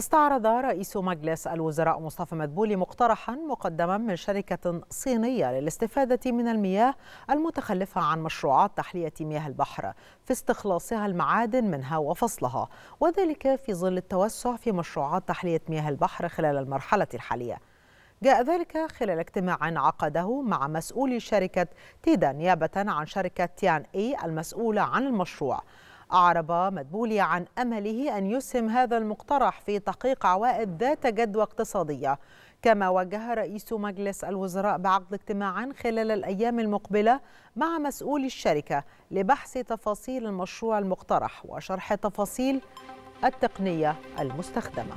استعرض رئيس مجلس الوزراء مصطفى مدبولي مقترحا مقدما من شركة صينية للاستفادة من المياه المتخلفة عن مشروعات تحلية مياه البحر في استخلاصها المعادن منها وفصلها وذلك في ظل التوسع في مشروعات تحلية مياه البحر خلال المرحلة الحالية. جاء ذلك خلال اجتماع عقده مع مسؤولي شركة تيدا نيابة عن شركة تيان إي المسؤولة عن المشروع. أعرب مدبولي عن أمله أن يسهم هذا المقترح في تحقيق عوائد ذات جدوى اقتصادية. كما وجه رئيس مجلس الوزراء بعقد اجتماع خلال الأيام المقبلة مع مسؤولي الشركة لبحث تفاصيل المشروع المقترح وشرح تفاصيل التقنية المستخدمة.